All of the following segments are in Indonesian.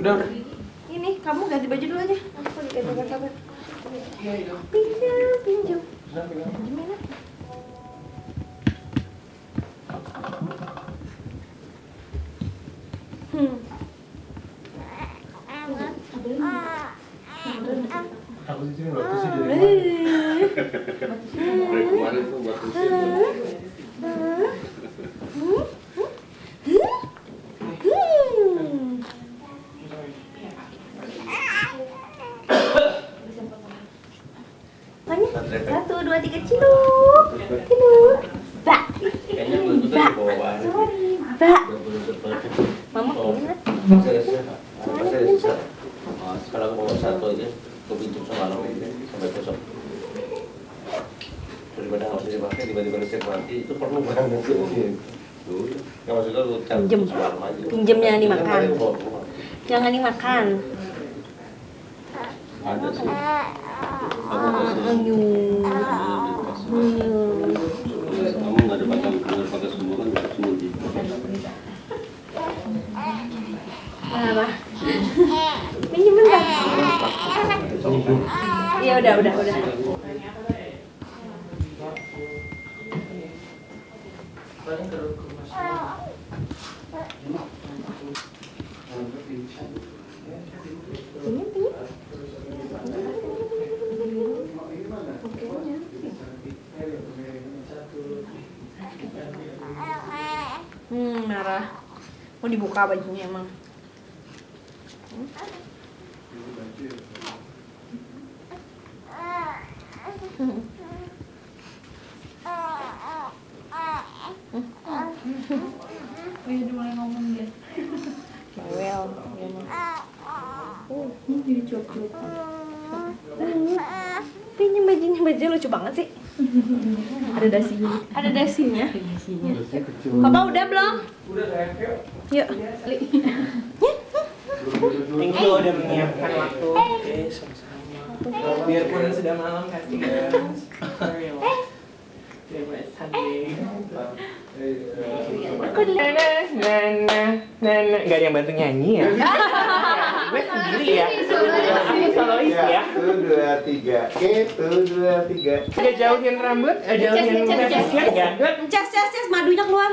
Udah, udah. Ini kamu ganti baju dulu aja. Aku ganti baju kabar. Pinjam, pinjam. Gimana? Hmm. Aku di sini waktu sih dari Dari kemarin tuh buat Hmm. Satu, dua, tiga, ciluk, ciluk, bak, bawah. sorry, bak. Mama Oh. ingat. Oh, Sekarang bawa satu aja. Ke pintu semalam ini sampai besok. Daripada usah dipakai tiba-tiba listrik mati itu perlu banget tuh. Tuh, nggak maksudnya lu Pinjem. semalam aja. Pinjem jangan Kan dimakan. jangan dimakan. Sih. Aku kasih. Kamu nggak ada ada pakai semua kan di. Apa? Pinjam bentar. Iya udah, udah, udah. Pinjam, pinjam. Hmm, merah. Mau dibuka bajunya emang. Iya, udah mulai ngomong dia. Bawel, dia mah. Oh, ini jadi cuap-cuap. Pinjam bajunya, baju lucu banget sih. Ada dasinya. Ada dasinya. Dasinya. Papa udah belum? Udah yuk. Yuk. Thank you udah menyiapkan waktu. Oke, sama-sama. Biarpun sudah malam kasih guys. Sorry loh. Biarpun it's Sunday. Aku dulu. Nah, nah, nah. Gak ada yang bantu nyanyi ya? Gue sendiri ya. Ini solois ya. Satu, dua, tiga. Oke, satu, dua, tiga. Udah jauhin rambut, eh, jauhin sisir, gandut. Cas, cas, cas, madunya keluar.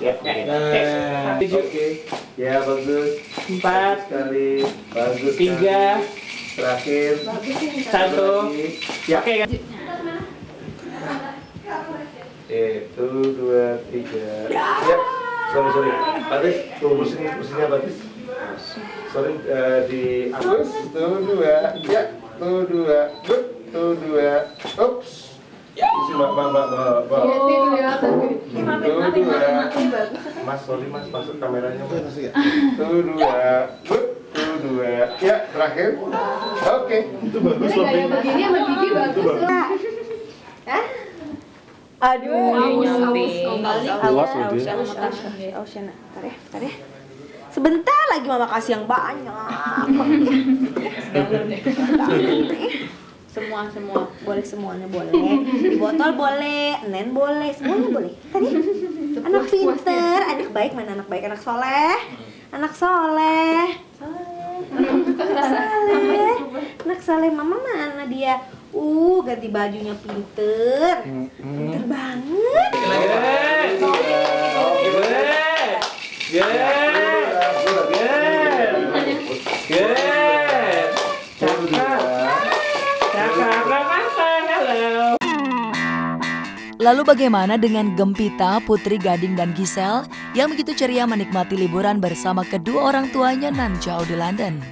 Ya, ya. Nah, Tujuh. Oke, ya bagus. Empat, Sekali, bagus. tiga. Terakhir. satu. Ya. Oke? Satu, dua, tiga. Ya, sorry, sorry. Batis, tuh mesinnya, mesinnya Batis. Sorry, eh, di Agus. Tuh dua, ya. Tuh dua, good. Tuh dua, ups. Isi mbak, mbak, mbak, mbak, mbak. Tuh dua. Mas, sorry mas, masuk kameranya mas. Tuh dua, good. Tuh dua, ya terakhir. Oke, itu bagus loh. Pin. begini sama gigi bagus lah. Aduh, nyamping. Luas loh dia. Aus, aus, aus, ya, nak. Bentar ya, bentar ya. Sebentar lagi mama kasih yang banyak. semua semua. Boleh semuanya boleh. Di botol boleh nen boleh semuanya boleh. Tadi anak pinter anak baik mana anak baik? Anak soleh anak soleh. Anak soleh anak soleh mama mana dia? Uh ganti bajunya pinter. Pinter banget. Good. Lalu bagaimana dengan Gempita, Putri Gading dan Gisel yang begitu ceria menikmati liburan bersama kedua orang tuanya nan jauh di London?